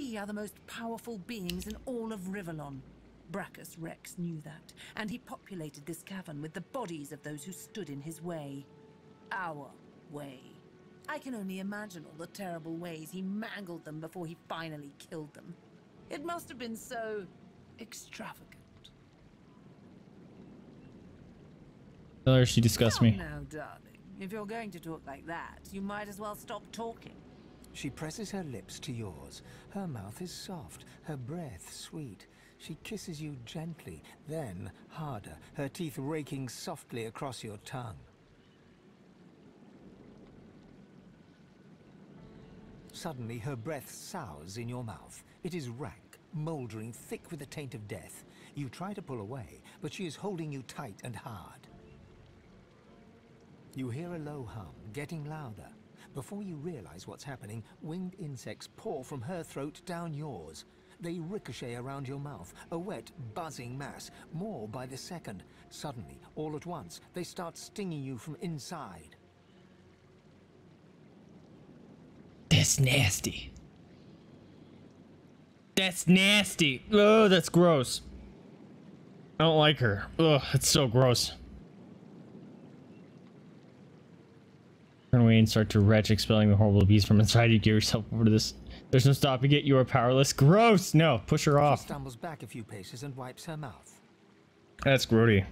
We are the most powerful beings in all of Rivellon. Braccus Rex knew that, and he populated this cavern with the bodies of those who stood in his way. Our way. I can only imagine all the terrible ways he mangled them before he finally killed them. It must have been so extravagant. Tell her she disgusts me. Now, darling, if you're going to talk like that, you might as well stop talking. She presses her lips to yours. Her mouth is soft, her breath sweet. She kisses you gently, then harder, her teeth raking softly across your tongue. Suddenly, her breath sours in your mouth. It is rank, mouldering, thick with the taint of death. You try to pull away, but she is holding you tight and hard. You hear a low hum, getting louder. Before you realize what's happening, winged insects pour from her throat down yours. They ricochet around your mouth, a wet, buzzing mass, more by the second. Suddenly, all at once, they start stinging you from inside. That's nasty. That's nasty. Oh, that's gross. I don't like her. Ugh, it's so gross. Turn away and start to retch, expelling the horrible beast from inside you. Give yourself over to this. There's no stopping it. You are powerless. Gross. No, push her She off. stumbles back a few paces and wipes her mouth. That's grody.